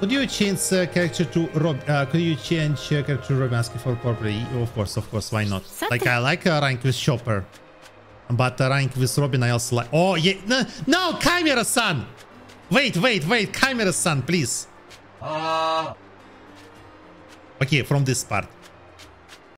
Could you change uh, character to Rob? Uh, could you change uh, character to Robin for properly? Of course, of course. Why not? Like I like uh, rank with Chopper, but uh, rank with Robin I also like. Oh yeah, no, no, Camera-san. Wait, wait, wait, Camera-san, please. Uh. Okay, from this part.